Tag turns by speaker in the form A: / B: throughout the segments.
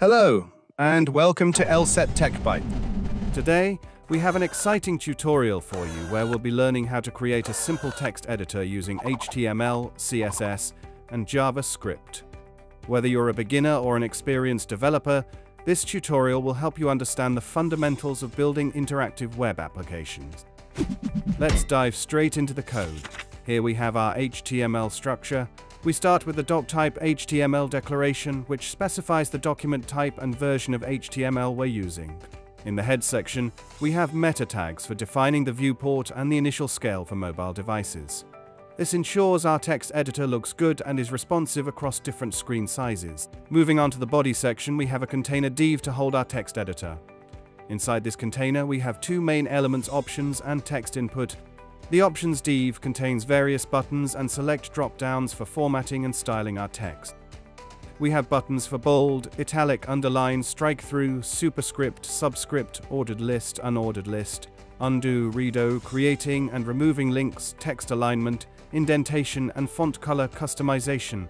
A: Hello, and welcome to LSET Tech.
B: Today, we have an exciting tutorial for you where we'll be learning how to create a simple text editor using HTML, CSS, and JavaScript. Whether you're a beginner or an experienced developer, this tutorial will help you understand the fundamentals of building interactive web applications. Let's dive straight into the code. Here we have our HTML structure. We start with the doctype HTML declaration, which specifies the document type and version of HTML we're using. In the head section, we have meta tags for defining the viewport and the initial scale for mobile devices. This ensures our text editor looks good and is responsive across different screen sizes. Moving on to the body section, we have a container div to hold our text editor. Inside this container, we have two main elements options and text input. The options div contains various buttons and select drop-downs for formatting and styling our text. We have buttons for bold, italic, underline, strike through, superscript, subscript, ordered list, unordered list, undo, redo, creating and removing links, text alignment, indentation and font color customization.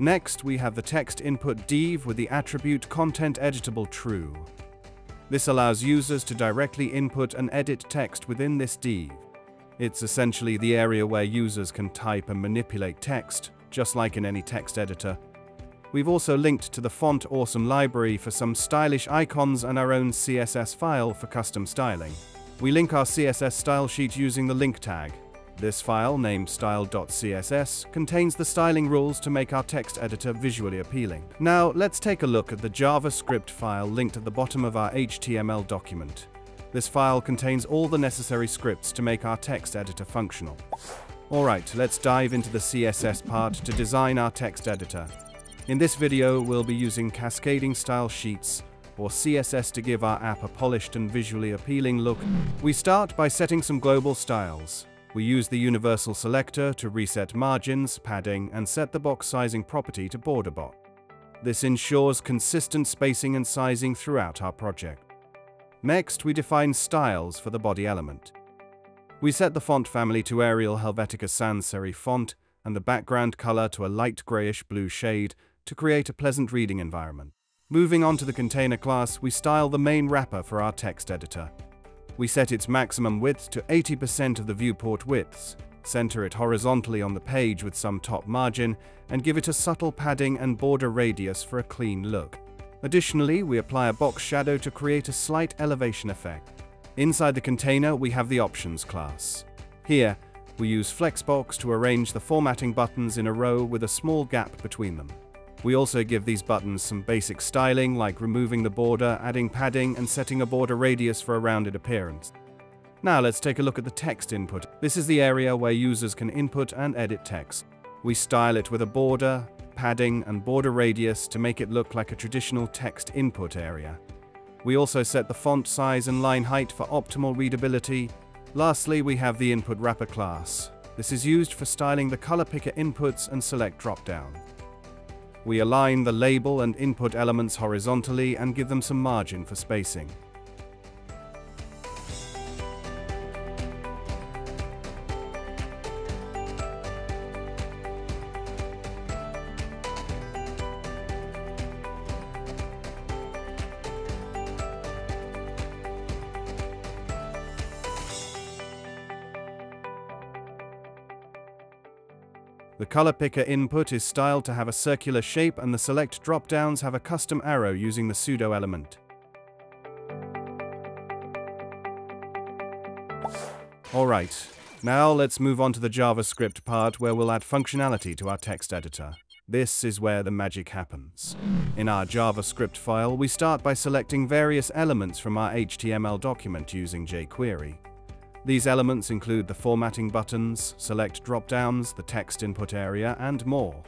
B: Next, we have the text input div with the attribute content editable true. This allows users to directly input and edit text within this div. It's essentially the area where users can type and manipulate text, just like in any text editor. We've also linked to the Font Awesome library for some stylish icons and our own CSS file for custom styling. We link our CSS style sheet using the link tag. This file, named style.css, contains the styling rules to make our text editor visually appealing. Now, let's take a look at the JavaScript file linked at the bottom of our HTML document. This file contains all the necessary scripts to make our text editor functional. Alright, let's dive into the CSS part to design our text editor. In this video, we'll be using cascading style sheets, or CSS to give our app a polished and visually appealing look. We start by setting some global styles. We use the universal selector to reset margins, padding, and set the box sizing property to border box. This ensures consistent spacing and sizing throughout our project. Next, we define styles for the body element. We set the font family to Arial Helvetica Sans Serif font and the background color to a light grayish blue shade to create a pleasant reading environment. Moving on to the container class, we style the main wrapper for our text editor. We set its maximum width to 80% of the viewport widths, center it horizontally on the page with some top margin, and give it a subtle padding and border radius for a clean look. Additionally, we apply a box shadow to create a slight elevation effect. Inside the container, we have the Options class. Here, we use Flexbox to arrange the formatting buttons in a row with a small gap between them. We also give these buttons some basic styling like removing the border, adding padding, and setting a border radius for a rounded appearance. Now let's take a look at the text input. This is the area where users can input and edit text. We style it with a border, padding, and border radius to make it look like a traditional text input area. We also set the font size and line height for optimal readability. Lastly, we have the input wrapper class. This is used for styling the color picker inputs and select dropdown. We align the label and input elements horizontally and give them some margin for spacing. The color picker input is styled to have a circular shape and the select drop-downs have a custom arrow using the pseudo element. Alright, now let's move on to the JavaScript part where we'll add functionality to our text editor. This is where the magic happens. In our JavaScript file, we start by selecting various elements from our HTML document using jQuery. These elements include the formatting buttons, select drop-downs, the text input area, and more.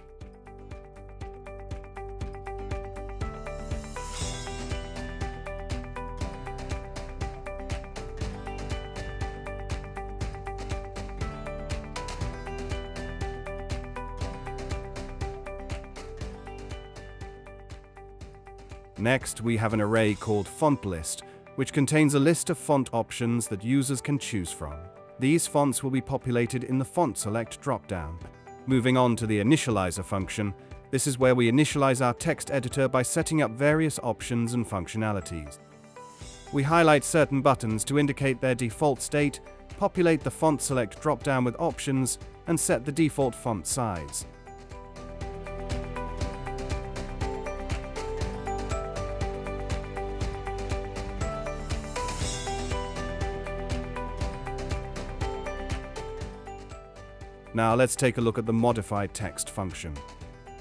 B: Next, we have an array called font list, which contains a list of font options that users can choose from. These fonts will be populated in the Font Select dropdown. Moving on to the Initializer function, this is where we initialize our text editor by setting up various options and functionalities. We highlight certain buttons to indicate their default state, populate the Font Select dropdown with options, and set the default font size. Now let's take a look at the modified text function.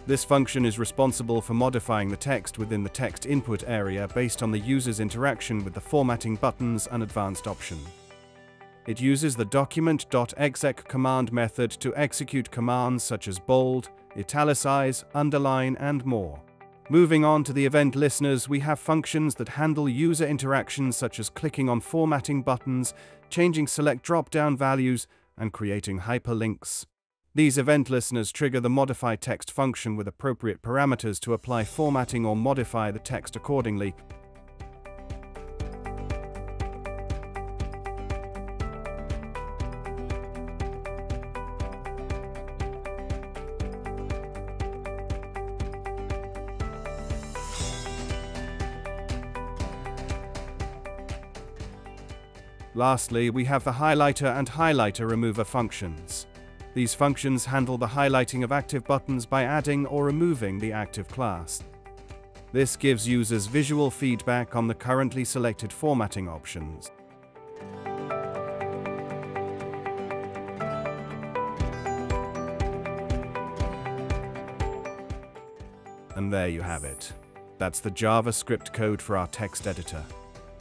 B: This function is responsible for modifying the text within the text input area based on the user's interaction with the formatting buttons and advanced option. It uses the document.exec command method to execute commands such as bold, italicize, underline, and more. Moving on to the event listeners, we have functions that handle user interactions such as clicking on formatting buttons, changing select drop-down values, and creating hyperlinks. These event listeners trigger the modify text function with appropriate parameters to apply formatting or modify the text accordingly. Lastly, we have the highlighter and highlighter remover functions. These functions handle the highlighting of active buttons by adding or removing the active class. This gives users visual feedback on the currently selected formatting options. And there you have it. That's the JavaScript code for our text editor.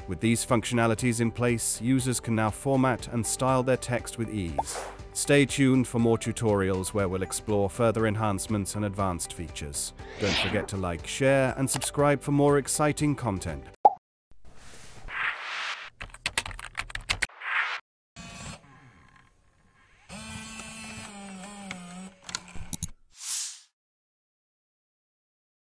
B: With these functionalities in place, users can now format and style their text with ease. Stay tuned for more tutorials where we'll explore further enhancements and advanced features. Don't forget to like, share, and subscribe for more exciting content.